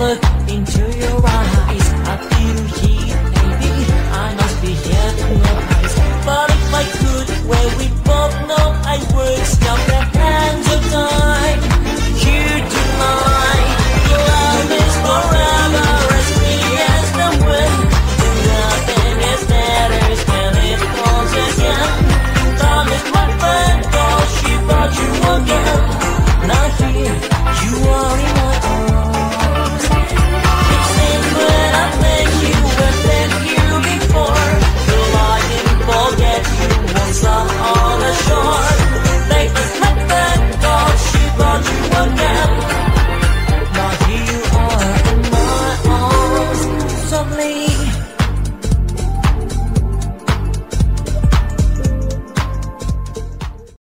look into your eyes. I feel heat, baby I must be hypnotized But if I could, well we both know I would Stop the hands of time. Here tonight Your love is forever As free as the wind. Nothing matters When it Time is my friend she brought you again. Now here. You are lonely